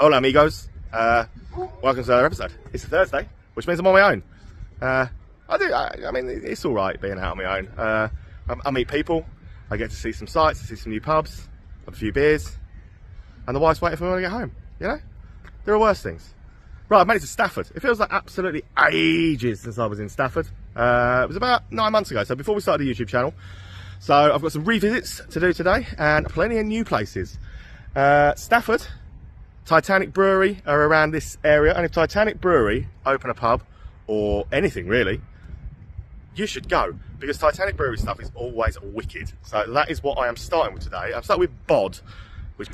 Hola amigos, uh, welcome to another episode. It's a Thursday, which means I'm on my own. Uh, I do, I, I, mean, it's all right being out on my own. Uh, I, I, meet people, I get to see some sights, see some new pubs, have a few beers, and the wife's waiting for me when I get home, you know? There are worse things. Right, I've made it to Stafford. It feels like absolutely ages since I was in Stafford. Uh, it was about nine months ago, so before we started the YouTube channel. So I've got some revisits to do today and plenty of new places. Uh, Stafford, Titanic Brewery are around this area, and if Titanic Brewery open a pub, or anything really, you should go because Titanic Brewery stuff is always wicked. So that is what I am starting with today. I'm starting with Bod, which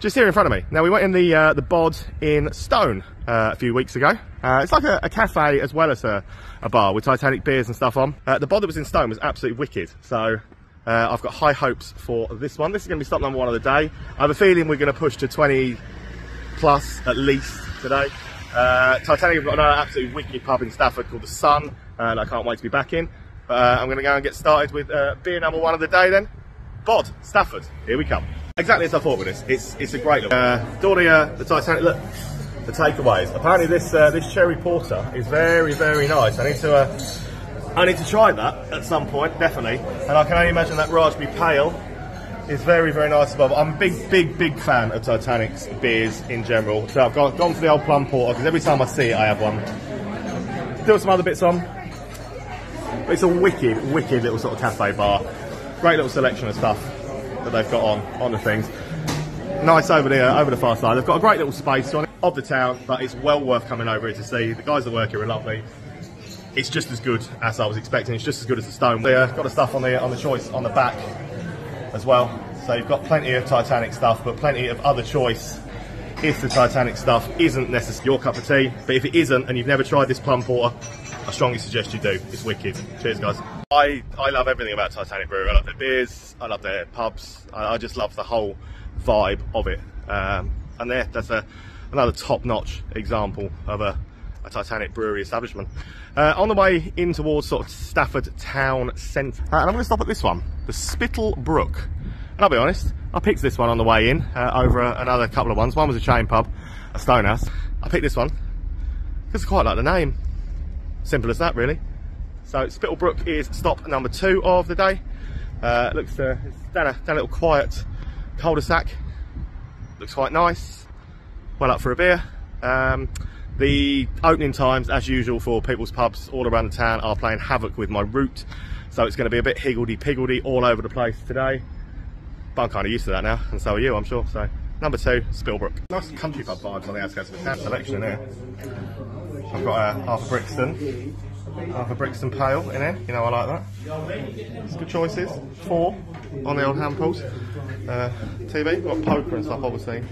just here in front of me. Now we went in the uh, the Bod in Stone uh, a few weeks ago. Uh, it's like a, a, cafe as well as a, a, bar with Titanic beers and stuff on. Uh, the Bod that was in Stone was absolutely wicked. So uh, I've got high hopes for this one. This is going to be stop number one of the day. I have a feeling we're going to push to 20 plus at least today. Uh, Titanic have got another absolutely wicked pub in Stafford called The Sun, and I can't wait to be back in. Uh, I'm going to go and get started with uh, beer number one of the day then. Bod, Stafford, here we come. Exactly as I thought with this. It's it's a great look. Uh, do the, uh, the Titanic, look, the takeaways. Apparently this uh, this cherry porter is very, very nice. I need to uh, I need to try that at some point, definitely. And I can only imagine that raspberry pale is very, very nice above. I'm a big, big, big fan of Titanic's beers in general. So I've gone, gone for the old plum porter because every time I see it, I have one. Still some other bits on. But it's a wicked, wicked little sort of cafe bar. Great little selection of stuff that they've got on on the things. Nice over there, over the far side. They've got a great little space on it of the town, but it's well worth coming over here to see. The guys that work here are lovely it's just as good as I was expecting. It's just as good as the stone. They uh, got the stuff on the on the choice on the back as well. So you've got plenty of Titanic stuff, but plenty of other choice if the Titanic stuff isn't necessarily your cup of tea. But if it isn't, and you've never tried this plum porter, I strongly suggest you do. It's wicked. Cheers, guys. I, I love everything about Titanic Brewery. I love their beers. I love their pubs. I, I just love the whole vibe of it. Um, and there, that's a, another top-notch example of a a Titanic brewery establishment. Uh, on the way in towards sort of Stafford town centre, uh, and I'm going to stop at this one, the Spittal Brook. And I'll be honest, I picked this one on the way in uh, over another couple of ones. One was a chain pub, a stone Stonehouse. I picked this one because I quite like the name. Simple as that, really. So Spittal Brook is stop number two of the day. Uh, looks uh, down a, down a little quiet cul-de-sac. Looks quite nice. Well up for a beer. Um, the opening times, as usual for people's pubs all around the town, are playing havoc with my route. So it's going to be a bit higgledy-piggledy all over the place today. But I'm kind of used to that now, and so are you, I'm sure. So number two, Spillbrook. Nice country pub vibes on the outskirts of the town. Selection in here. I've got a half a Brixton, half a Brixton Pale in here. You know I like that. It's good choices. Four on the old hand pulls. Uh, TV, got poker and stuff, obviously.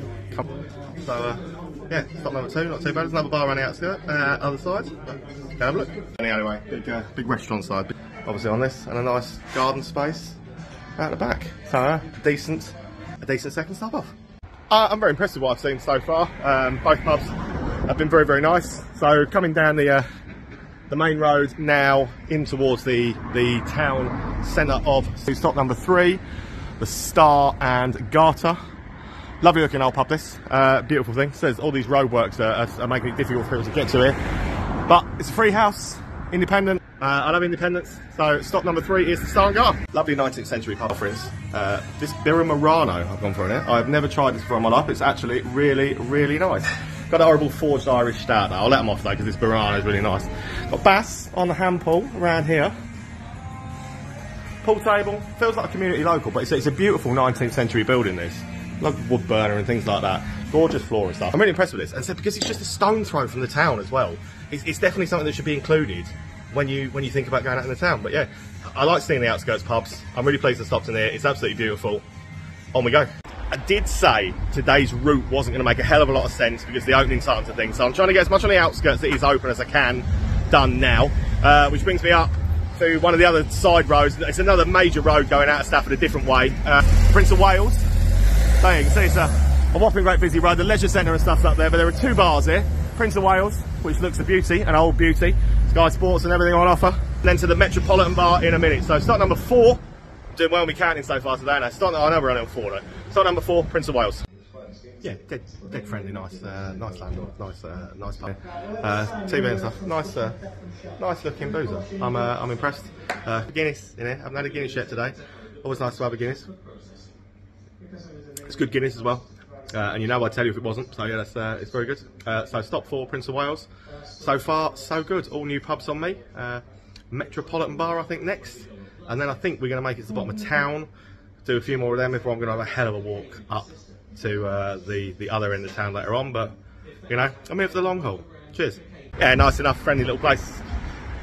So. Uh, yeah, stop number two, not too bad. There's another bar the outskirts, uh, other side. But have a look. Anyway, big, uh, big restaurant side, obviously on this, and a nice garden space out the back. So uh, a decent, a decent second stop off. Uh, I'm very impressed with what I've seen so far. Um, both pubs have been very, very nice. So coming down the uh, the main road now in towards the the town centre of stop number three, the Star and Garter. Lovely looking old pub this, uh, beautiful thing. Says all these roadworks are, are, making it difficult for people to get to here. But it's a free house, independent. Uh, I love independence. So stop number three is the Star and Garter. Lovely 19th century pub offerings. Uh, this Birra Murano I've gone for in it. I've never tried this before in my life. It's actually really, really nice. Got a horrible forged Irish stout I'll let them off though because this Burano is really nice. Got Bass on the hand pull around here. Pool table. Feels like a community local, but it's, it's a beautiful 19th century building this like wood burner and things like that. Gorgeous floor and stuff. I'm really impressed with this. And so because it's just a stone throw from the town as well, it's, it's, definitely something that should be included when you when you think about going out in the town. But yeah, I like seeing the outskirts pubs. I'm really pleased I stopped in there. It's absolutely beautiful. On we go. I did say today's route wasn't going to make a hell of a lot of sense because the opening times of things. So I'm trying to get as much on the outskirts that is open as I can done now, uh, which brings me up to one of the other side roads. It's another major road going out of Stafford a different way. Uh, Prince of Wales so you can see it's a, a whopping great busy road. The leisure centre and stuff's up there, but there are two bars here. Prince of Wales, which looks a beauty, an old beauty. Sky Sports and everything on offer. Then to the Metropolitan Bar in a minute. So start number four. Doing well me counting so far today. Now start, I know we're only on four though. Start number four, Prince of Wales. yeah, dead, dead friendly, nice, uh, nice landlord, nice, uh, nice pub. Uh, TV and stuff, nice, uh, nice looking boozer. I'm, uh, I'm impressed. Uh, Guinness in here. I haven't had a Guinness yet today. Always nice to have a Guinness. It's good Guinness as well. Uh, and you know I'd tell you if it wasn't, so yeah, that's, uh, it's very good. Uh, so stop for Prince of Wales. So far, so good. All new pubs on me. Uh, Metropolitan Bar, I think, next. And then I think we're going to make it to the bottom of town, do a few more of them before I'm going to have a hell of a walk up to uh, the, the other end of town later on. But, you know, I'm here for the long haul. Cheers. Yeah, nice enough, friendly little place.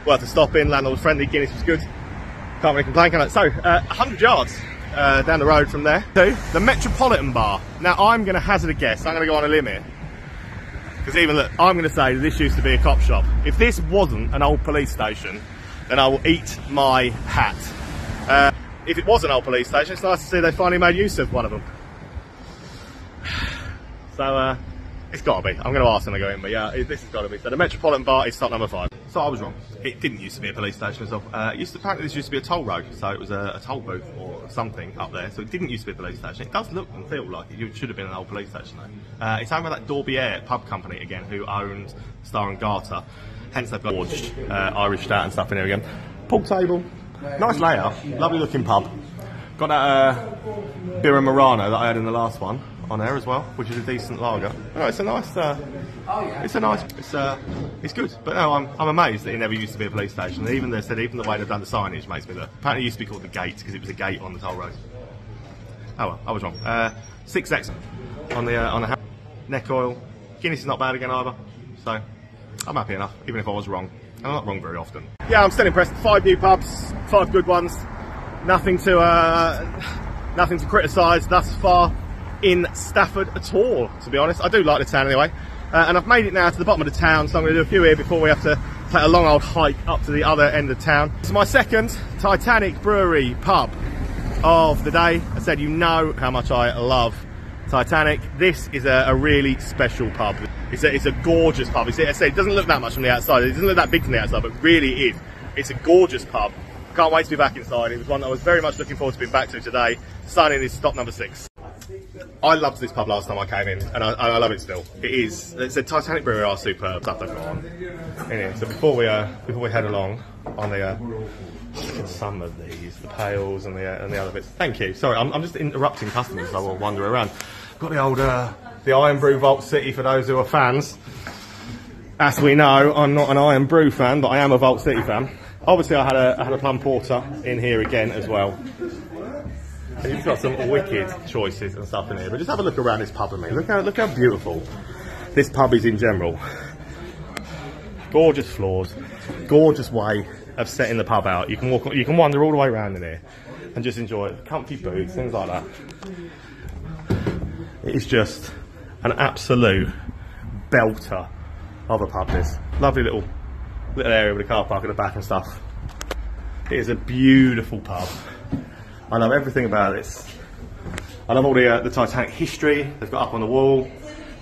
Worth a stop in, landlord friendly, Guinness was good. Can't really complain, can I? So, uh, 100 yards uh, down the road from there to the Metropolitan Bar. Now, I'm going to hazard a guess. I'm going to go on a limb here. Because even look, I'm going to say this used to be a cop shop. If this wasn't an old police station, then I will eat my hat. Uh, if it was an old police station, it's nice to see they finally made use of one of them. So, uh, it's got to be. I'm going to ask when I go in, but yeah, this has got to be. So the Metropolitan Bar is stop number five. So I was wrong. It didn't used to be a police station well. Uh, it used to, apparently this used to be a toll road, so it was a, a, toll booth or something up there. So it didn't used to be a police station. It does look and feel like it should have been an old police station though. Uh, it's owned by that Dorbiere pub company again, who owned Star and Garter. Hence they've got forged uh, Irish stout and stuff in here again. Pool table, nice layout, lovely looking pub. Got that uh, Birra Murano that I had in the last one on there as well, which is a decent lager. No, it's a nice, uh, it's a nice, it's uh, it's good. But no, I'm, I'm amazed that it never used to be a police station. And even they said even the way they've done the signage makes me look. Apparently, it used to be called the Gate because it was a gate on the toll road. Oh well, I was wrong. Uh, six X on the uh, on the neck oil. Guinness is not bad again either. So I'm happy enough, even if I was wrong. I'm not wrong very often. Yeah, I'm still impressed. Five new pubs, five good ones. Nothing to uh, nothing to criticise thus far in Stafford at all, to be honest. I do like the town anyway. Uh, and I've made it now to the bottom of the town, so I'm going to do a few here before we have to take a long old hike up to the other end of town. It's my second Titanic Brewery pub of the day. I said you know how much I love Titanic. This is a, a really special pub. It's a, it's a gorgeous pub. It's, I said, it doesn't look that much from the outside. It doesn't look that big from the outside, but really it is. It's a gorgeous pub. Can't wait to be back inside. It was one I was very much looking forward to being back to today. Signing is stop number six. I loved this pub last time I came in, and I, I love it still. It is. It's a Titanic Brewery are superb stuff they've got on. Anyway, so before we uh, before we head along on the uh, some of these, the pails and the uh, and the other bits. Thank you. Sorry, I'm, I'm just interrupting customers. I will wander around. Got the old uh, the Irn Bru Vault City for those who are fans. As we know, I'm not an Irn Bru fan, but I am a Vault City fan. Obviously, I had a I had a plum porter in here again as well. You've got some wicked choices and stuff in here. But just have a look around this pub me. Look how look how beautiful this pub is in general. Gorgeous floors, gorgeous way of setting the pub out. You can walk, you can wander all the way around in here and just enjoy it. Comfy booths, things like that. It is just an absolute belter of a pub. This lovely little little area with a car park at the back and stuff. It is a beautiful pub. I love everything about this. I love all the, uh, the Titanic history they've got up on the wall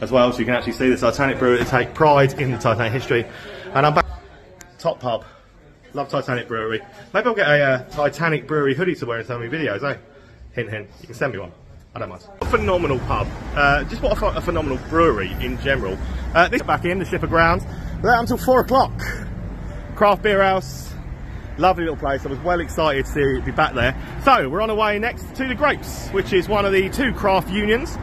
as well, so you can actually see the Titanic brewery. Take pride in the Titanic history. And I'm back. Top pub. Love Titanic Brewery. Maybe I'll get a uh, Titanic Brewery hoodie to wear in some of my videos, eh? Hint, hint. You can send me one. I don't mind. A phenomenal pub. Uh, just what a, a, phenomenal brewery in general. Uh, this back in the Shipper Grounds. We're out until four o'clock. Craft beer house, Lovely little place. I was well excited to be back there. So we're on our way next to the Grapes, which is one of the two craft unions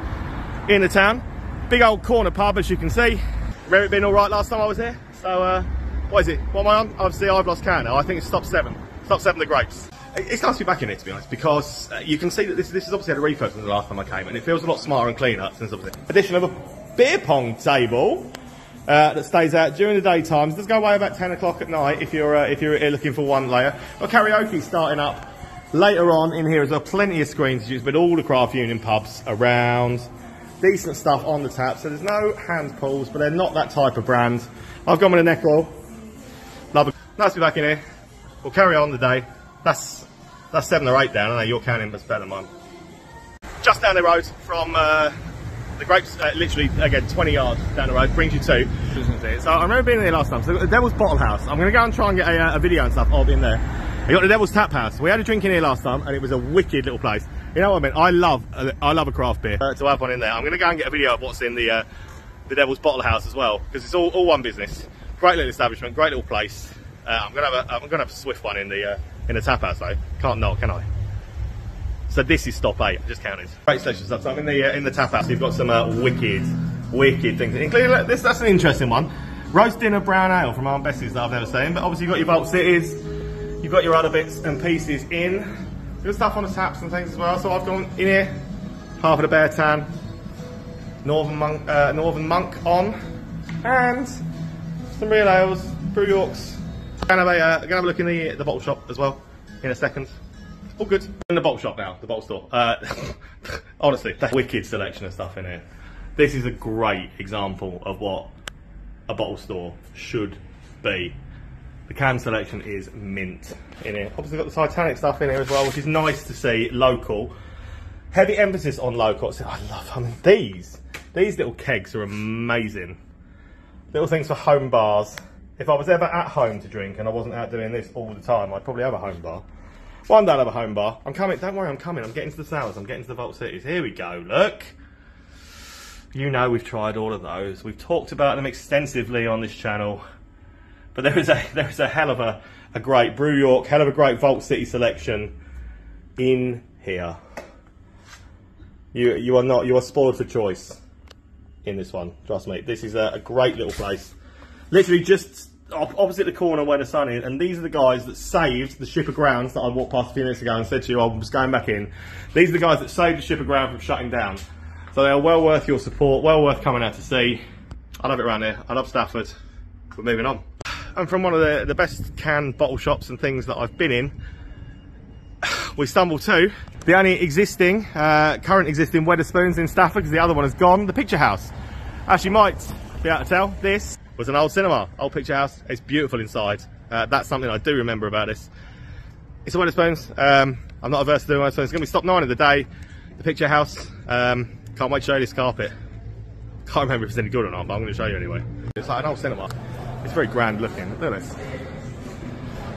in the town. Big old corner pub, as you can see. Remember it being all right last time I was here? So, uh, what is it? What am I on? Obviously, I've lost count now. I think it's stop seven. Stop seven, the Grapes. It's nice to be back in it, to be honest, because uh, you can see that this, this has obviously had a refurb from the last time I came, and it feels a lot smarter and cleaner since obviously. Addition of a beer pong table uh, that stays out during the daytime. It does go away about 10 o'clock at night if you're, uh, if you're looking for one layer. Well, karaoke starting up later on in here as well. Plenty of screens to use, but all the craft union pubs around. Decent stuff on the tap, so there's no hand pulls, but they're not that type of brand. I've gone with a neck roll. Love it. Nice to be back in here. We'll carry on the day. That's that's seven or eight down. I know you're counting, but it's better than mine. Just down the road from uh, the grapes, uh, literally, again, 20 yards down the road, brings you to. So I remember being there last time. So the Devil's Bottle House. I'm going to go and try and get a, uh, a video and stuff of in there. We got the Devil's Tap House. We had a drink in here last time, and it was a wicked little place. You know what I mean? I love I love a craft beer. Uh, to have one in there. I'm going to go and get a video of what's in the uh, the Devil's Bottle House as well because it's all, all one business. Great little establishment, great little place. Uh, I'm going to have a I'm going to have a swift one in the uh, in the tap house though. Can't not, can I? So this is stop eight. Just counted. Great station stuff. So I'm in the uh, in the tap house. You've got some uh, wicked, wicked things, including this. That's an interesting one. Roast dinner brown ale from Aunt Bessie's that I've never seen. But obviously you've got your Vault Cities. You've got your other bits and pieces in. Good stuff on the taps and things as well. So I've gone in here, half of the Bear Tan, Northern Monk, uh, Northern Monk on, and some real ales, Brew Yorks. Gonna, be, uh, gonna have a look in the the bottle shop as well in a second. All good. In the bottle shop now, the bottle store. Uh, honestly, wicked selection of stuff in here. This is a great example of what a bottle store should be. The can selection is mint in here. Obviously got the Titanic stuff in here as well, which is nice to see, local. Heavy emphasis on local. I love, I mean, these, these little kegs are amazing. Little things for home bars. If I was ever at home to drink and I wasn't out doing this all the time, I'd probably have a home bar. One day have a home bar. I'm coming, don't worry, I'm coming. I'm getting to the sales, I'm getting to the Vault Cities. Here we go, look. You know we've tried all of those. We've talked about them extensively on this channel. But there is a there is a hell of a, a great Brew York, hell of a great Vault City selection in here. You you are not you are spoiled for choice in this one. Trust me. This is a, a great little place. Literally just opposite the corner where the sun is, and these are the guys that saved the ship of grounds that I walked past a few minutes ago and said to you I was going back in. These are the guys that saved the ship of ground from shutting down. So they are well worth your support, well worth coming out to see. I love it around here. I love Stafford. We're moving on. And from one of the, the best can bottle shops and things that I've been in, we stumble to the only existing, uh, current existing Wetherspoons in Stafford because the other one has gone, the Picture House. As you might be able to tell, this was an old cinema, old Picture House. It's beautiful inside. Uh, that's something I do remember about this. It's a Wetherspoons. Um, I'm not averse to doing Wetherspoons. It's going to be stop nine of the day. The Picture House. Um, can't wait to show you this carpet. Can't remember if it's any good or not, but I'm going to show you anyway. It's like an old cinema. It's very grand looking. Look at this.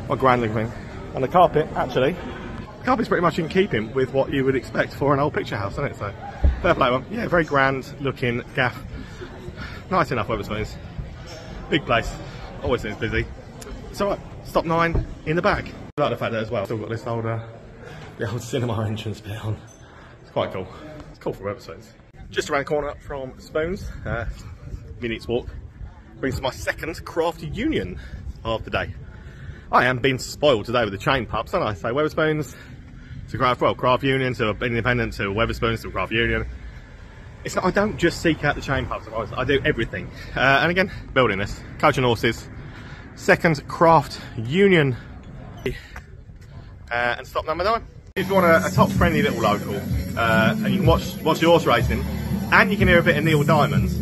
What grand looking. And the carpet, actually, the carpet's pretty much in keeping with what you would expect for an old picture house, isn't it? So, fair play one. Yeah, very grand looking gaff. Nice enough, Wetherspoons. Big place. Always seems busy. So alright. Stop nine in the back. I like the fact that as well. Still got this old, uh, the old cinema entrance bit on. It's quite cool. It's cool for Wetherspoons. Just around the corner from Spoons, uh, minutes walk brings my second craft union of the day. I am being spoiled today with the chain pubs, aren't I? So Wetherspoons to craft, well, craft union to independent to Wetherspoons to craft union. It's not, I don't just seek out the chain pubs, I do everything. Uh, and again, building this, and horses, second craft union, uh, and stop number nine. If you want a, a top friendly little local, uh, and you can watch watch the horse racing, and you can hear a bit of Neil Diamonds,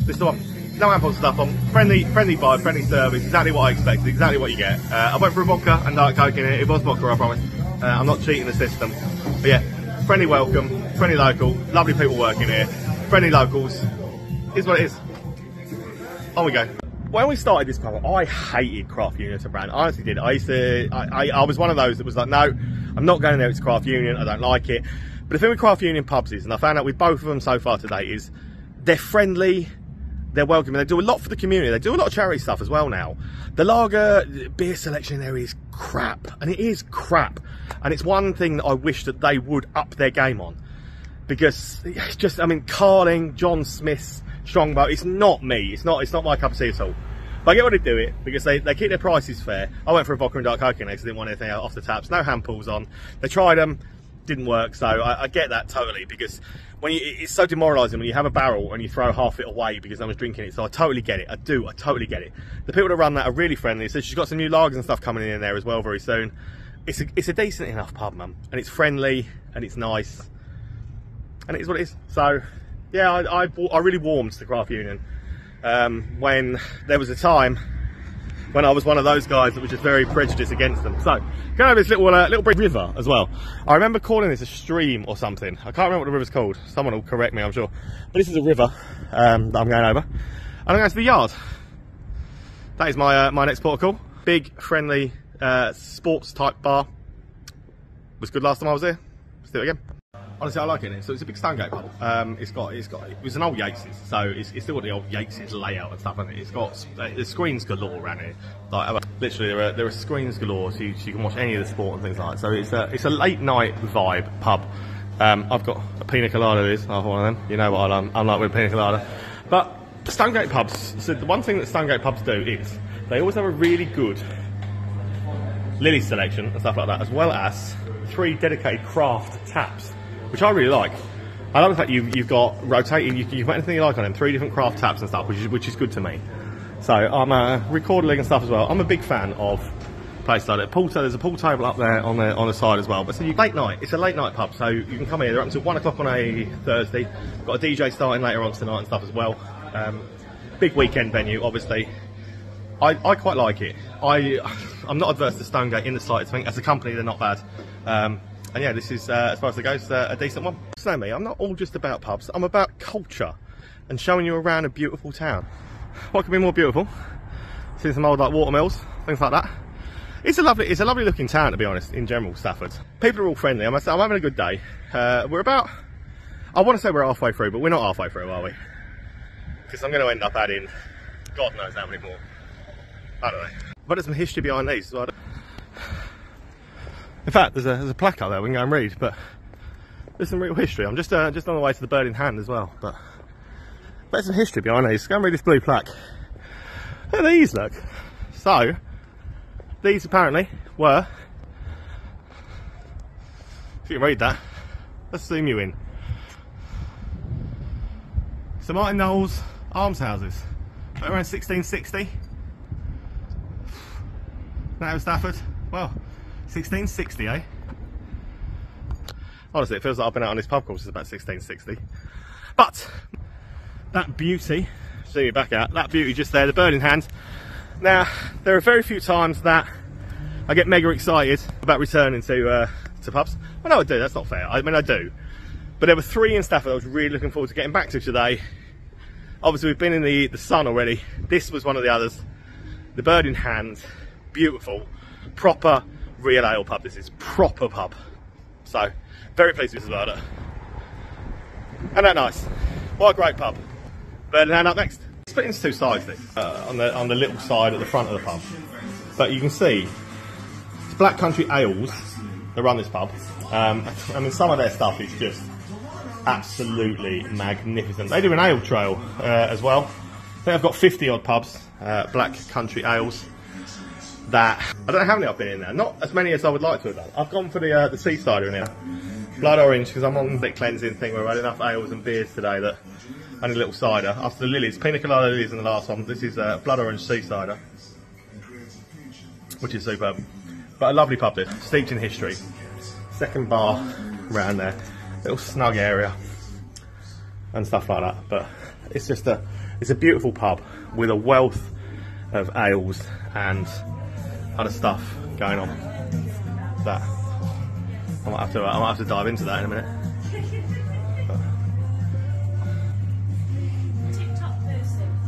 this is the one no ample stuff on. Friendly, friendly vibe, friendly service. Exactly what I expected. Exactly what you get. Uh, I went for a vodka and dark coke in it. It was vodka, I promise. Uh, I'm not cheating the system. But yeah, friendly welcome, friendly local, lovely people working here, friendly locals. Is what it is. On we go. When we started this pub, I hated craft union to brand. I honestly did. I used to. I, I, I was one of those that was like, no, I'm not going there. It's craft union. I don't like it. But the thing with craft union pubs is, and I found out with both of them so far today, is they're friendly they're welcoming. They do a lot for the community. They do a lot of charity stuff as well now. The lager beer selection there is crap, and it is crap. And it's one thing that I wish that they would up their game on, because just, I mean, Carling, John Smith's Strongbow. It's not me. It's not. It's not my cup of tea at all. But I get why they do it because they, they keep their prices fair. I went for a vodka and dark coke because I didn't want anything off the taps. No hand pulls on. They tried them, didn't work. So I, I get that totally because when you, it's so demoralising when you have a barrel and you throw half it away because no one's drinking it. So I totally get it. I do. I totally get it. The people that run that are really friendly. So she's got some new lagers and stuff coming in there as well very soon. It's a, it's a decent enough pub, man, and it's friendly and it's nice, and it is what it is. So yeah, I, I, I really warmed to the craft union um, when there was a time when I was one of those guys that was just very prejudiced against them. So, going over this little uh, little river as well. I remember calling this a stream or something. I can't remember what the river's called. Someone will correct me, I'm sure. But this is a river um, that I'm going over. And I'm going to the yard. That is my uh, my next port call. Big, friendly, uh, sports type bar. Was good last time I was here. Still do it again. Honestly, I like it. So it's a big Stonegate pub. Um, it's got, it's got, it was an old Yates's, so it's, it's still got the old Yates's layout and stuff. And it? it's got uh, the screens galore around it. Like literally, there are there are screens galore, so you, you can watch any of the sport and things like that. So it's a it's a late night vibe pub. Um, I've got a pina colada. Is half one of them. You know what I'm, I'm like with pina colada. But Stonegate pubs. So the one thing that Stonegate pubs do is they always have a really good lily selection and stuff like that, as well as three dedicated craft taps which I really like. I love the fact you've, you've got rotating, you, you can put anything you like on them, three different craft taps and stuff, which is, which is good to me. So I'm a uh, recording and stuff as well. I'm a big fan of places like that. Pool, there's a pool table up there on the on the side as well. But so you, late night, it's a late night pub, so you can come here. They're up until one o'clock on a Thursday. Got a DJ starting later on tonight and stuff as well. Um, big weekend venue, obviously. I, I quite like it. I I'm not adverse to Stonegate in the slightest. I think as a company they're not bad. Um, and yeah, this is, uh, as far as it goes, uh, a decent one. So me, I'm not all just about pubs. I'm about culture and showing you around a beautiful town. What could be more beautiful? Seeing some old like watermills, things like that. It's a lovely, it's a lovely looking town to be honest. In general, Stafford. People are all friendly. I'm, I'm having a good day. Uh, we're about, I want to say we're halfway through, but we're not halfway through, are we? Because I'm going to end up adding, God knows how many more. I don't know. But there's some history behind these. So in fact, there's a, there's a plaque out there we can go and read, but there's some real history. I'm just uh, just on the way to the Bird in Hand as well, but there's some history behind these. Go and read this blue plaque. Look at these, look. So, these apparently were, if you can read that, let's zoom you in. So Martin Noell's almshouses, around 1660. Now Stafford, well, 1660, eh? Honestly, it feels like I've been out on this pub course since about 1660. But that beauty, see you back out, that beauty just there, the bird in hand. Now, there are very few times that I get mega excited about returning to uh, to pubs. Well, no, I do. That's not fair. I mean, I do. But there were three in Stafford I was really looking forward to getting back to today. Obviously, we've been in the, the sun already. This was one of the others. The bird in hand, beautiful, proper real ale pub. This is proper pub. So, very pleased with this Verda. And that nice. What a great pub. Hand up next. Split into two sides this, uh, on the on the little side at the front of the pub. But you can see it's Black Country Ales that run this pub. Um, I mean, some of their stuff is just absolutely magnificent. They do an ale trail uh, as well. I think I've got 50 odd pubs, uh, Black Country Ales that I don't know how many I've been in there. Not as many as I would like to have done. I've gone for the uh, the sea cider in here, blood orange because I'm on bit cleansing thing where I had enough ales and beers today that I need a little cider. After the lilies, pina colada lilies in the last one. This is uh, blood orange sea cider, which is superb. But a lovely pub this, steeped in history. Second bar around there, little snug area and stuff like that. But it's just a it's a beautiful pub with a wealth of ales and other stuff going on. That I might have to I might have to dive into that in a minute.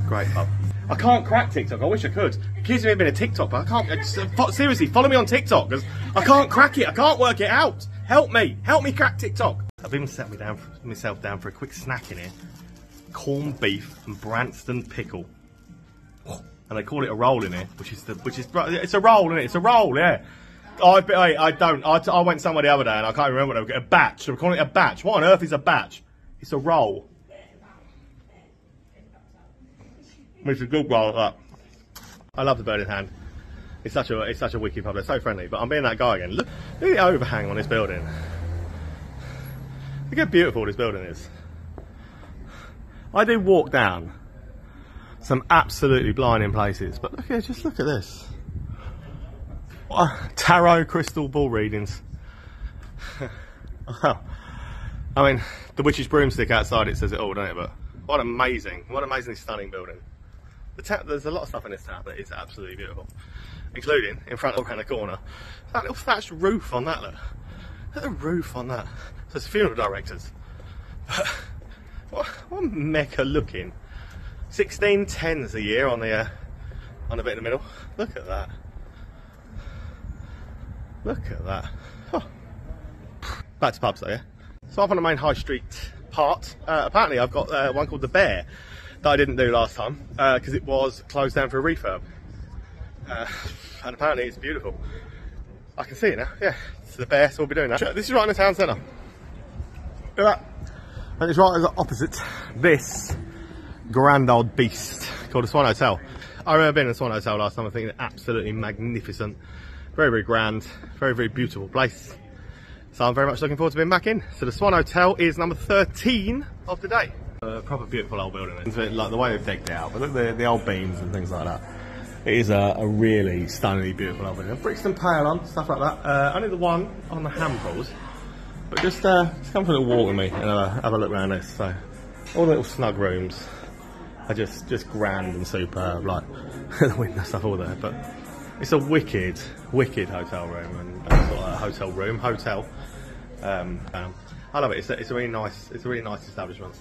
Great pub. I can't crack TikTok. I wish I could. Gives me a bit of TikTok, but I can't. Just, uh, seriously, follow me on TikTok because I can't crack it. I can't work it out. Help me. Help me crack TikTok. I've even set me down for, myself down for a quick snack in here. Corned beef and Branston pickle and they call it a roll in here, which is the which is it's a roll, isn't it? It's a roll, yeah. I, I, I don't. I, I went somewhere the other day and I can't remember what they were. A batch. They were calling it a batch. What on earth is a batch? It's a roll. It's a good roll. That. I love the bird in hand. It's such a it's such a wicked pub. They're so friendly. But I'm being that guy again. Look, look at the overhang on this building. Look how beautiful this building is. I do walk down some absolutely blinding places. But look here, just look at this. tarot crystal ball readings. I mean, the witch's broomstick outside it says it all, doesn't it? But what amazing, what amazingly stunning building. The there's a lot of stuff in this town that is absolutely beautiful, including in front of around the corner. That little thatched roof on that, look. Look at the roof on that. So it's funeral directors. what, what mecca looking 16 tens a year on the uh, on the bit in the middle. Look at that. Look at that. Back to pubs though, yeah? So up on the main high street part, uh, apparently I've got uh, one called The Bear that I didn't do last time because uh, it was closed down for a refurb. Uh, and apparently it's beautiful. I can see it now, yeah. It's The Bear, so we'll be doing that. This is right in the town centre. Look at that. And it's right opposite this grand old beast called the Swan Hotel. I remember being in the Swan Hotel last time, I think it's absolutely magnificent. Very, very grand, very, very beautiful place. So I'm very much looking forward to being back in. So the Swan Hotel is number 13 of the day. A proper beautiful old building. It's like the way they've decked it out, but look the, the old beams and things like that. It is a, a really stunningly beautiful old building. Brixton Pale on, stuff like that. Uh, only the one on the Hamples. But just, uh, just come for a little walk with me and have a, have a look around this. So all the little snug rooms are just, just grand and superb. Like the window stuff all there. But it's a wicked, wicked hotel room and, sort of hotel room, hotel. Um, um, I love it. It's a, it's a really nice, it's a really nice establishment.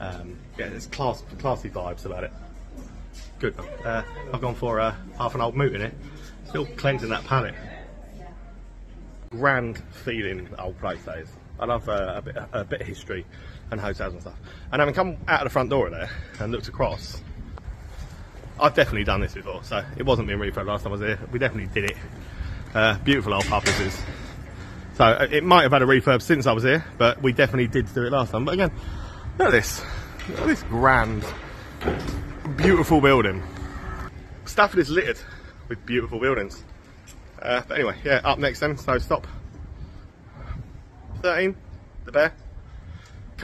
Um, yeah, there's class, classy vibes about it. Good. Uh, I've gone for uh, half an Old Mout in it. Still cleansing that palate. Grand feeling old place that is. I love uh, a, bit, a bit of history and hotels and stuff. And having come out of the front door there and looked across, I've definitely done this before. So it wasn't being refurbed last time I was here. We definitely did it. Uh, beautiful old pub. So uh, it might have had a refurb since I was here, but we definitely did do it last time. But again, look at this. Look at this grand, beautiful building. Stafford is littered with beautiful buildings. Uh, but anyway, yeah, up next then, so stop. 13, the bear.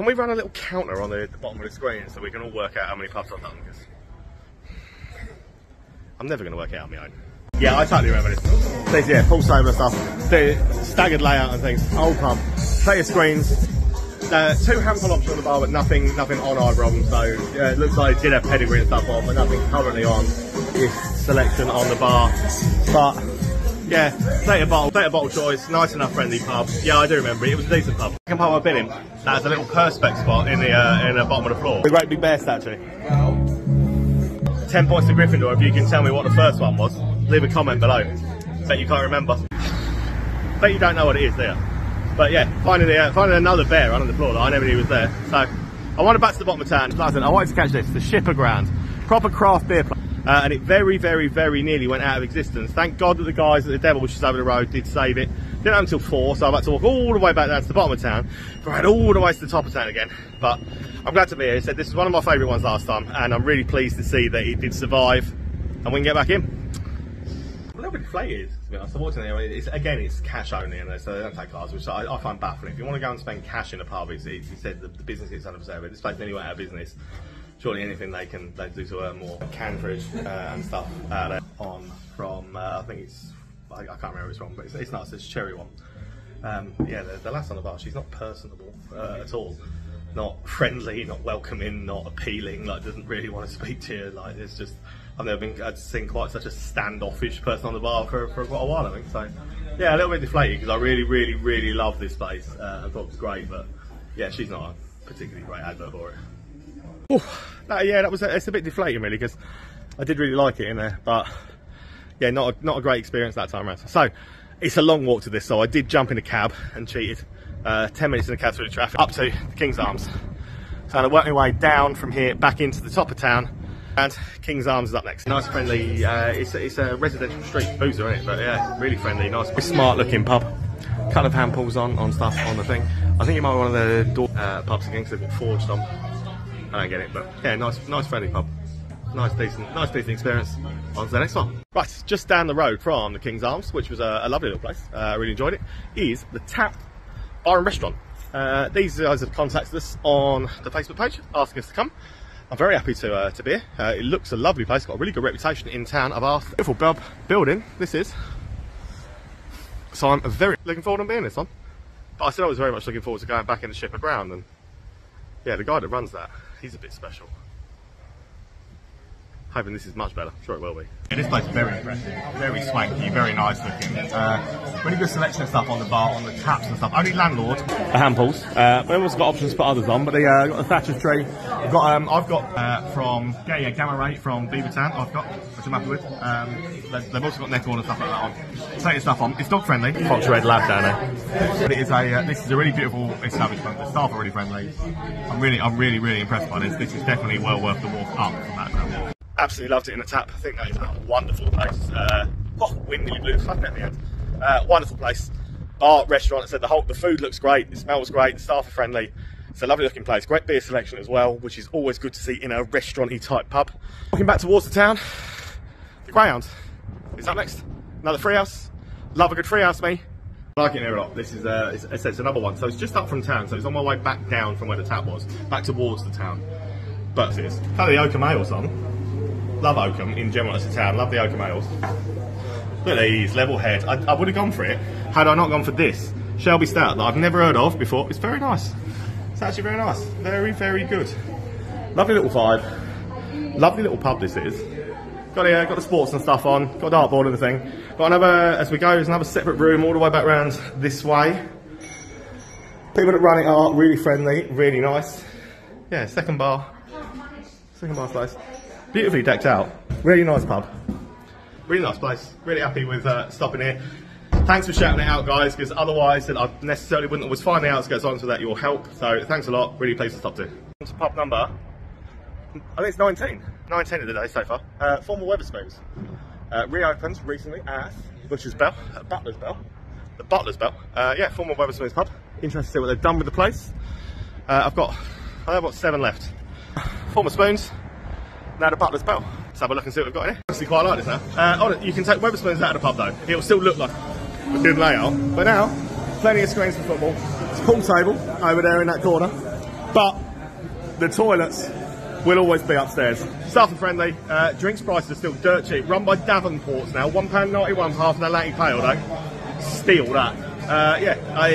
Can we run a little counter on the, the bottom of the screen so we can all work out how many pubs I've done? Because I'm never going to work it out on my own. Yeah, I totally remember this. These, yeah, full sober stuff. The staggered layout and things. Old pub. Of screens. Uh, two handful options on the bar, but nothing nothing on of them. So yeah, it looks like it did have pedigree and stuff on, but nothing currently on this selection on the bar. But yeah, of bottle, of bottle choice, nice enough friendly pub. Yeah, I do remember it. It was a decent pub. Second pub I've been in, that has a little perspex spot in the uh, in the bottom of the floor. The great big bear statue. 10 points to Gryffindor if you can tell me what the first one was. Leave a comment below. Bet you can't remember. Bet you don't know what it is there. But yeah, finding, the, uh, finding another bear under the floor that I never knew was there. So I wanted back to the bottom of town. I wanted to catch this, the Shipper Ground. Proper craft beer place. Uh, and it very, very, very nearly went out of existence. Thank God that the guys at the Devil, which is over the road, did save it. Didn't have until four, so I've had to walk all the way back down to the bottom of town, right all the way to the top of town again. But I'm glad to be here. He said this is one of my favourite ones last time, and I'm really pleased to see that it did survive, and we can get back in. A little to be honest. I walked in there. It's, again, it's cash only, in there, so they don't take cards, which I, I, find baffling. If you want to go and spend cash in a pub, it's, it's, he said the, the business gets 100%, but this place anyway out of business surely anything they can they do to earn more. Canfridge uh, and stuff there on from uh, I think it's I, I, can't remember it's from, but it's, it's nice. It's cherry one. Um, yeah, the, the on the bar, she's not personable uh, at all. Not friendly, not welcoming, not appealing. Like doesn't really want to speak to you. Like it's just I've never been I've seen quite such a standoffish person on the bar for, for quite a while. I think so. Yeah, a little bit deflated because I really, really, really love this place. Uh, I thought it was great, but yeah, she's not a particularly great advert for it. Oh, that, yeah, that was a, it's a bit deflating really because I did really like it in there, but yeah, not a, not a great experience that time around. So it's a long walk to this, so I did jump in a cab and cheated. Uh, 10 minutes in a cab through the traffic up to the King's Arms. So I worked my way down from here back into the top of town and King's Arms is up next. Nice friendly, uh, it's, it's a residential street, boozer in it, but yeah, really friendly, nice, smart looking pub. Couple of handpulls on, on stuff on the thing. I think it might be one of the door, uh, pubs again because they've been forged on. I don't get it, but yeah, nice, nice friendly pub. Nice, decent, nice, decent experience. On to the next one. Right, just down the road from the King's Arms, which was a, a lovely little place. I uh, really enjoyed it. Is the Tap Bar and Restaurant. Uh, these guys have contacted us on the Facebook page, asking us to come. I'm very happy to uh, to be here. Uh, it looks a lovely place. Got a really good reputation in town. I've asked beautiful pub building. This is. So I'm very looking forward to being this one. But I said I was very much looking forward to going back in the ship aground and yeah, the guy that runs that he's a bit special. Hoping this is much better. I'm sure it will be. Yeah, this place is very impressive, very swanky, very nice looking. Uh, really good selection of stuff on the bar, on the taps and stuff. Only landlord. The hand pulls. Uh, we've also got options to put others on, but they uh, got the Thatcher's tree. We've got, um, I've got uh, from yeah, yeah, Gamma Ray from Beaver Beavertown. I've got, which I'm happy with. Um, they've, they've also got Neckhorn and stuff like that on. Plenty stuff on. It's dog friendly. Fox Red Lab down there. But it is a, uh, this is a really beautiful establishment. The staff are really friendly. I'm really, I'm really, really impressed by this. This is definitely well worth the walk up from that ground absolutely loved it in the tap. I think that is a wonderful place. Uh, oh, nearly blew at the end. Uh, wonderful place. Bar, restaurant. I said the whole the food looks great. It smells great. The staff are friendly. It's a lovely looking place. Great beer selection as well, which is always good to see in a restauranty type pub. Walking back towards the town, the Greyhound is up next. Another free house. Love a good free house, me. I like it here a lot. This is uh, it's, it's another one. So it's just up from town. So it's on my way back down from where the tap was, back towards the town. But it's had the Oakham Ales on. Love Oakham in general as a town. Love the Oakham Ales. Look at these, level head. I, I would have gone for it had I not gone for this. Shelby Stout that I've never heard of before. It's very nice. It's actually very nice. Very, very good. Lovely little vibe. Lovely little pub this is. Got the, uh, got the sports and stuff on. Got a dartboard and the thing. Got another, as we go, there's another separate room all the way back round this way. People that run it are really friendly, really nice. Yeah, second bar. Second bar place beautifully decked out. Really nice pub. Really nice place. Really happy with uh, stopping here. Thanks for shouting it out, guys, because otherwise I necessarily wouldn't always find the outskirts on so without your help. So thanks a lot. Really pleased to stop to. To pub number, I think it's 19. 19 of the day so far. Uh, former Wetherspoons. Uh, reopened recently at Butcher's Bell, at Butler's Bell. The Butler's Bell. Uh, yeah, former Wetherspoons pub. Interested to see what they've done with the place. Uh, I've got, I've got seven left. Former Spoons, now the Butler's Bell. Let's have a look and see what we've got here. Actually quite like this now. Uh, you can take Wetherspoons out of the pub though. It'll still look like a good layout. But now, plenty of screens for football. It's a pool table over there in that corner. But the toilets will always be upstairs. Staff are friendly. Uh, drinks prices are still dirt cheap. Run by Davenports now. £1.91 for half an Atlantic Pale though. Steal that. Uh, yeah, I,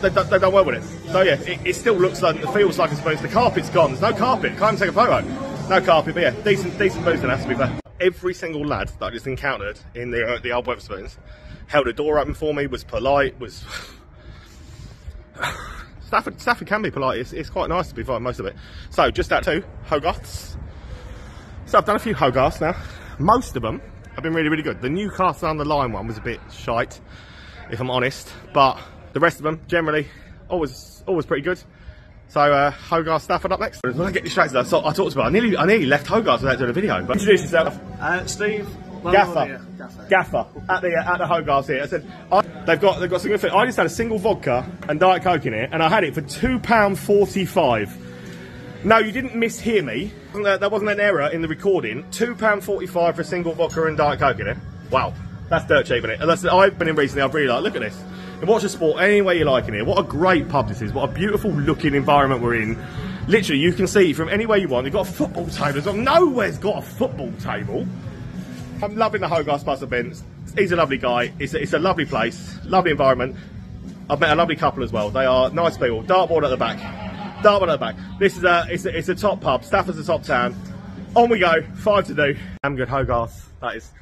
they, they've done well with it. So yeah, it, it, still looks like, it feels like it's supposed The carpet's gone. There's no carpet. Can't even take a photo. No carpet, but yeah, decent, decent booth in to be fair. Every single lad that I just encountered in the uh, the old held a door open for me, was polite, was. Stafford, Stafford can be polite. It's, it's quite nice to be fine, most of it. So just that two Hogarths. So I've done a few Hogarths now. Most of them have been really, really good. The Newcastle-under-Lyme one was a bit shite, if I'm honest. But the rest of them, generally, always, always pretty good. So uh, Hogarth Stafford up next. When I get distracted, I, I talked about. I nearly, I nearly left Hogarth without doing a video. But introduce yourself. Uh, Steve. Gaffer. Gaffer. Gaffer. At the uh, at the Hogarth here. I said I, they've got they've got some good fit. I just had a single vodka and diet coke in it, and I had it for two pound forty five. No, you didn't mishear me. That wasn't an error in the recording. Two pound forty five for a single vodka and diet coke in it. Wow, that's dirt cheap in it. Unless I've been in recently, I've really like. Look at this and watch the sport any way you like in here. What a great pub this is. What a beautiful looking environment we're in. Literally, you can see from anywhere you want. They've got a football table. Nowhere's got a football table. I'm loving the Hogarth Buster Benz. He's a lovely guy. It's a, it's a lovely place, lovely environment. I've met a lovely couple as well. They are nice people. Dartboard at the back. Dartboard at the back. This is a it's a, it's a top pub. Stafford's a top town. On we go. Five to do. I'm good Hogarth. That is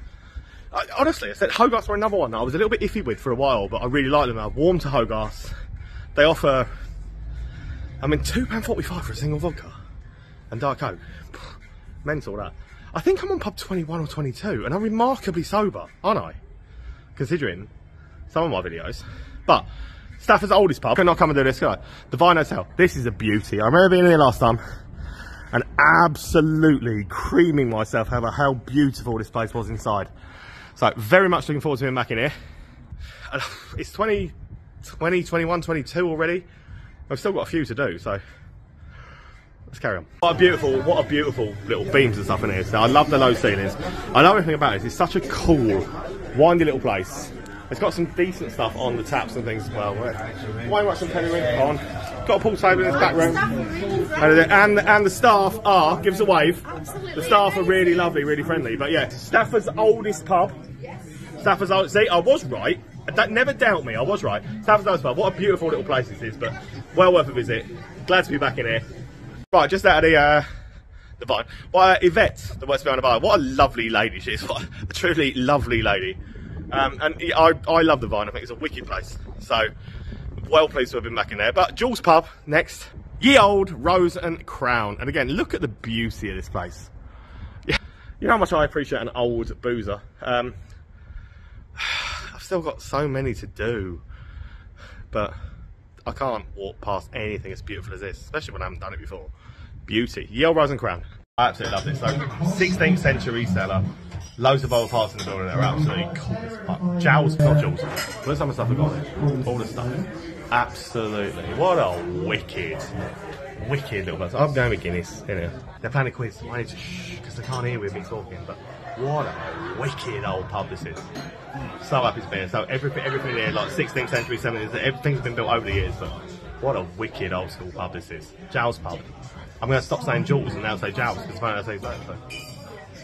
I, honestly, I said Hogarth's were another one that I was a little bit iffy with for a while, but I really like them. I've warmed to Hogarth. They offer, I mean, £2.45 for a single vodka and Diet Coke. Mental that. I think I'm on pub 21 or 22, and I'm remarkably sober, aren't I? Considering some of my videos. But, Stafford's oldest pub, cannot come and do this, guy. The Vine Hotel. This is a beauty. I remember being here last time and absolutely creaming myself over how beautiful this place was inside. So very much looking forward to being back in here. It's 20, 20, 21, 22 already. I've still got a few to do, so let's carry on. What a beautiful, what a beautiful little beams and stuff in here. So I love the low ceilings. I love everything about it. It's such a cool, windy little place. It's got some decent stuff on the taps and things as well. Why watch some penny on? Got a pool table in this back room. And, and the staff are, give us a wave. The staff are really lovely, really friendly. But yeah, Stafford's oldest pub. Stafford's oldest, see, I was right. That never doubt me, I was right. Stafford's pub. What a beautiful little place this is, but well worth a visit. Glad to be back in here. Right, just out of the uh, the vine. By uh, Yvette, the works behind the bar. What a lovely lady she is. What a truly lovely lady. Um, and I, I love the vine. I think it's a wicked place. So, well pleased to have been back in there. But Jules Pub next. Ye old Rose and Crown. And again, look at the beauty of this place. Yeah, you know how much I appreciate an old boozer. Um, I've still got so many to do, but I can't walk past anything as beautiful as this, especially when I haven't done it before. Beauty. Old Rose and Crown. I absolutely love this. So, 16th century cellar. Loads of old parts in the building that are absolutely cool. Jowls, not jewels. Look at some of the stuff we've got. All the stuff. Absolutely. What a wicked, wicked little place. I'm going with Guinness, you know. They're playing a quiz. I need to shh, because they can't hear with me talking. But what a wicked old pub this is. So happy to be here. So everything, everything here, like 16th century, 17th, everything's been built over the years. But what a wicked old school pub this is. Jowls pub. I'm going to stop saying Jules and now say Jowls because I say that. So.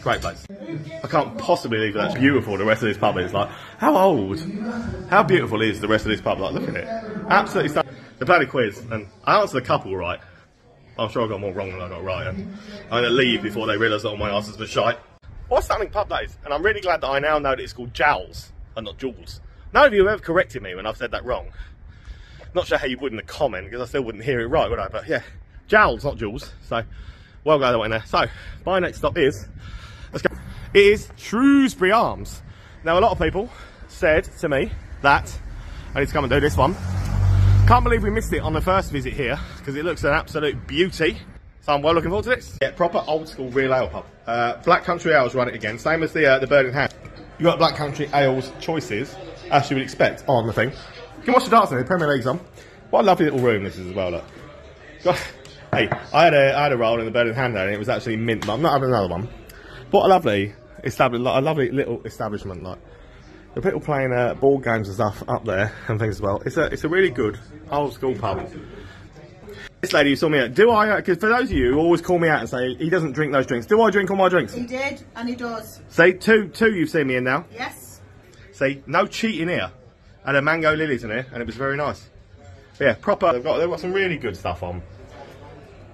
Great place. I can't possibly believe that's beautiful. The rest of this pub is like, how old? How beautiful is the rest of this pub? Like, look at it. Absolutely stunning. They played a quiz, and I answered a couple right. I'm sure I got more wrong than I got right. And I'm going to leave before they realise that all my answers were shite. What a stunning pub that is. And I'm really glad that I now know that it's called Jowls and not Jules. None of you have ever corrected me when I've said that wrong. Not sure how you would in the comment, because I still wouldn't hear it right, would I? But yeah, Jowls, not Jules. So, well glad I went there. So, my next stop is Let's go. It is Shrewsbury Arms. Now, a lot of people said to me that I need to come and do this one. Can't believe we missed it on the first visit here because it looks an absolute beauty. So I'm well looking forward to this. Yeah, proper old school real ale pub. Uh, Black Country Ales run it again, same as the uh, the Bird in Hand. You got Black Country Ales choices, as you would expect, on the thing. You can watch the darts in the Premier League's on. What a lovely little room this is as well, look. Hey, I had a I had a roll in the Bird in Hand there and it was actually mint, but I'm not having another one. What a lovely establishment, a lovely little establishment. Like the people playing uh, board games and stuff up there and things as well. It's a it's a really good old school pub. This lady who saw me out, do I, because for those of you who always call me out and say, he doesn't drink those drinks, do I drink all my drinks? He did, and he does. See, two, two you've seen me in now. Yes. See, no cheating here. And a mango lilies in here, and it was very nice. But yeah, proper, they've got, they've got some really good stuff on.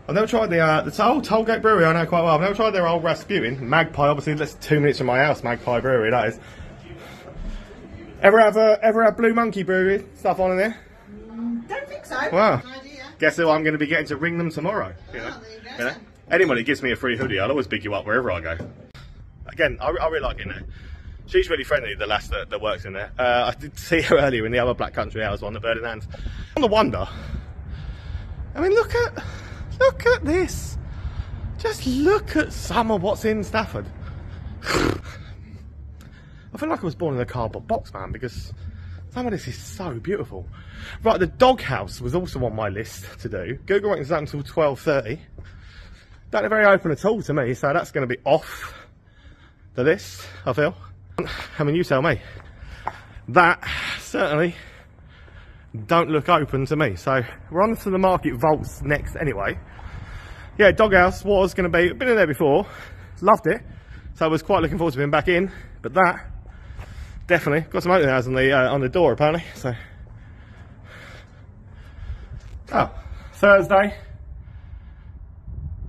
I've never tried the uh, the old Tollgate Brewery. I know quite well. I've never tried their old Rasputin. Magpie, obviously, that's two minutes from my house. Magpie Brewery, that is. Ever have uh, ever have Blue Monkey Brewery stuff on in there? Mm, don't think so. Wow. Guess who I'm going to be getting to ring them tomorrow. You know? Oh, you, you know? Anybody gives me a free hoodie, I'll always big you up wherever I go. Again, I, I really like it in there. She's really friendly, the lass that, that works in there. Uh, I did see her earlier in the other Black Country Ales one, the Bird in Hands. On the wonder. I mean, look at Look at this. Just look at some of what's in Stafford. I feel like I was born in a cardboard box, man, because some of this is so beautiful. Right, the doghouse was also on my list to do. Google won't open until 12.30. Don't very open at all to me, so that's going to be off the list, I feel. I mean, you tell me. That certainly don't look open to me. So we're on to the market vaults next anyway. Yeah, Doghouse was going to be, been in there before, loved it. So I was quite looking forward to being back in, but that, definitely, got some opening hours on the, uh, on the door apparently, so. Oh, Thursday,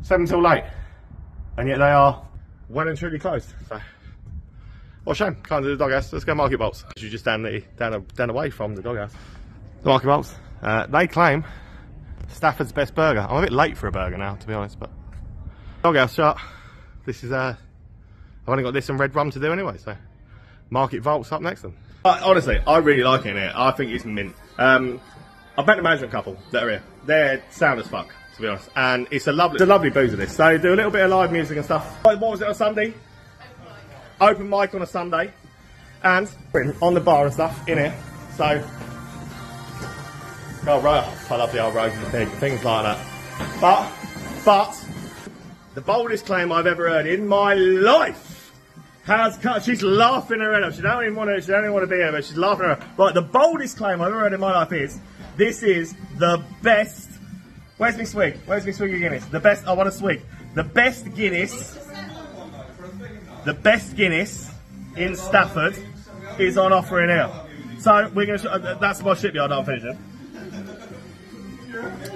7 till late, and yet they are well and truly closed, so. What shame, can't do the doghouse. Let's go market vaults. You just down the down, down away from the doghouse. The market vaults. Uh, they claim Stafford's best burger. I'm a bit late for a burger now, to be honest, but doghouse shut. This is uh, I've only got this and red rum to do anyway, so market vaults up next then. Uh, honestly, I really like it here. I think it's mint. Um, I've met the management couple that are here. They're sound as fuck, to be honest, and it's a lovely, it's a lovely booze of this. So do a little bit of live music and stuff. What was it on Sunday? Open mic on a Sunday, and on the bar and stuff in here. So Oh, right. I love the old roses thing, things like that. But, but, the boldest claim I've ever heard in my life has cut. She's laughing her head off. She don't even want to. She don't even want to be here, but she's laughing her. Right, the boldest claim I've ever heard in my life is this is the best. Where's my swig? Where's my swig of Guinness? The best. I want a swig. The best Guinness. The best Guinness in Stafford is on offer in here. So we're gonna. Uh, that's my shipyard. I'm finishing.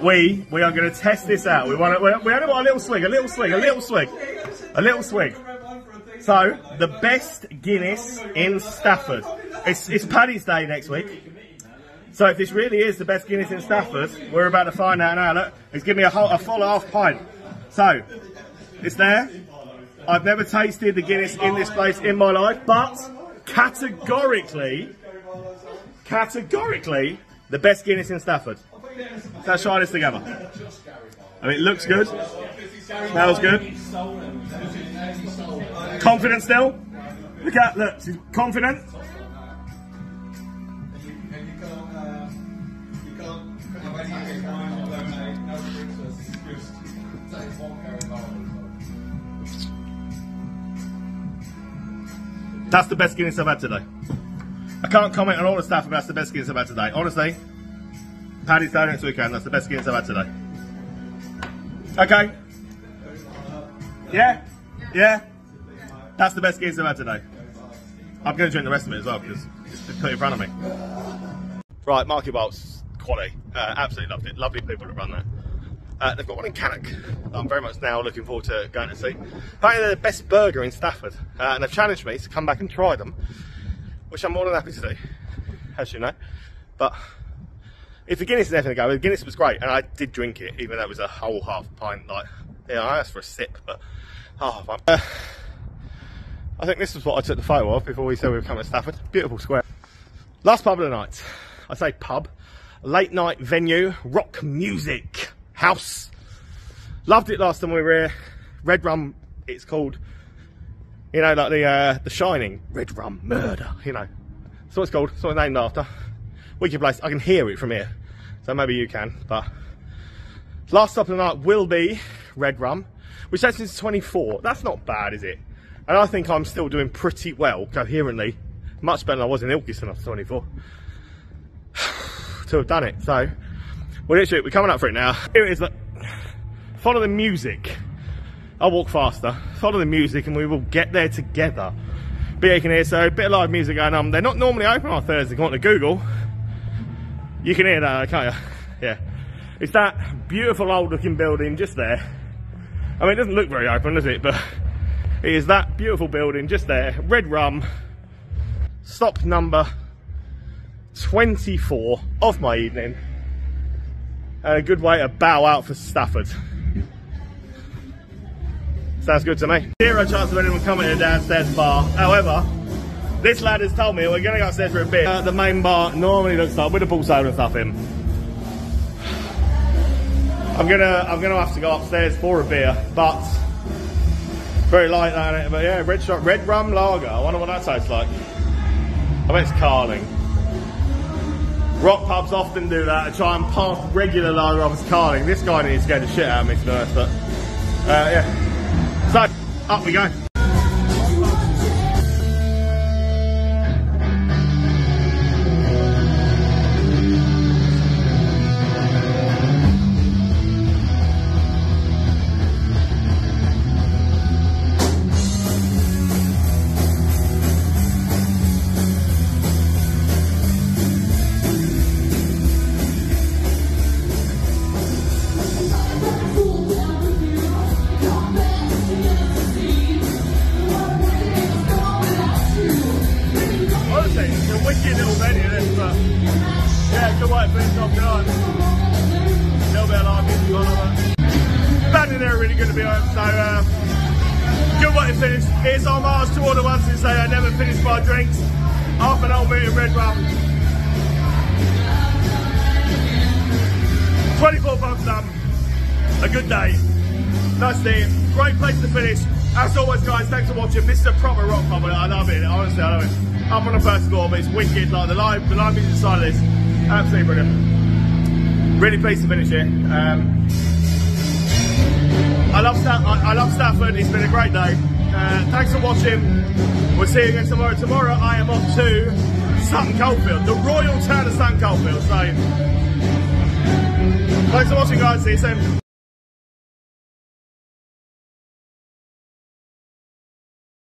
we we are going to test this out. We want to, we we only want a little swig, a little swig, a little swig, a little swig. So the best Guinness in Stafford. It's it's Paddy's Day next week. So if this really is the best Guinness in Stafford, we're about to find out now. Look, it's giving me a, whole, a full half pint. So it's there. I've never tasted the Guinness in this place in my life, but categorically, categorically, the best Guinness in Stafford. Let's try this together. I mean, it looks good, smells good. Confident still? Look at, look, she's confident. That's the best Guinness I've had today. I can't comment on all the stuff, but that's the best Guinness I've had today. Honestly, Paddy's Day next weekend, that's the best Guinness I've had today. Okay. Yeah? Yeah? That's the best Guinness I've had today. I'm going to drink the rest of it as well because it's put in front of me. Right, Market Vaults, quality. Uh, absolutely loved it. Lovely people that run there. Uh, they've got one in Cannock. I'm very much now looking forward to going to see. Apparently they're the best burger in Stafford. Uh, and they've challenged me to come back and try them, which I'm more than happy to do, as you know. But if the Guinness is anything to go with, Guinness was great. And I did drink it, even though it was a whole half pint. Like, yeah, I asked for a sip, but half oh, uh, I think this is what I took the photo of before we said we were coming to Stafford. Beautiful square. Last pub of the night. I say pub. Late night venue, rock music house. Loved it last time we were here. Red Rum, it's called. You know, like the uh, the Shining, Red Rum Murder. You know, that's what it's called. That's what it's named after. Wicked place. I can hear it from here, so maybe you can. But last stop of the night will be Red Rum, which says since 24. That's not bad, is it? And I think I'm still doing pretty well coherently, much better than I was in Ilkeston after 24 to have done it. So we're literally, we're coming up for it now. Here it is, look. Follow the music. I'll walk faster. Follow the music and we will get there together. But you can hear, so a bit of live music going on. They're not normally open on Thursday, go on to Google. You can hear that, uh, can't you? Yeah. It's that beautiful old looking building just there. I mean, it doesn't look very open, does it? But is that beautiful building just there. Red Rum. Stop number 24 of my evening and a good way to bow out for Stafford. Sounds good to me. Zero chance of anyone coming to the downstairs bar. However, this lad has told me we're going to go upstairs for a bit. Uh, the main bar normally looks like with a pool soda and stuff in. I'm gonna I'm gonna have to go upstairs for a beer, but very light it. But yeah, red shot, red rum lager. I wonder what that tastes like. I bet it's Carling. Rock pubs often do that, try and pass regular lager off as Carling. This guy needs to get the shit out of me honest, but uh, yeah. So, up we go. Wicked. Like the live, the live music side of this, absolutely brilliant. Really pleased to finish it. Um, I love Stafford. I, I love Stafford. It's been a great day. Uh, thanks for watching. We'll see you again tomorrow. Tomorrow I am off to Sutton Coldfield, the royal town of Sutton Coldfield. So, thanks for watching, guys. See you soon.